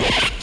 Bye.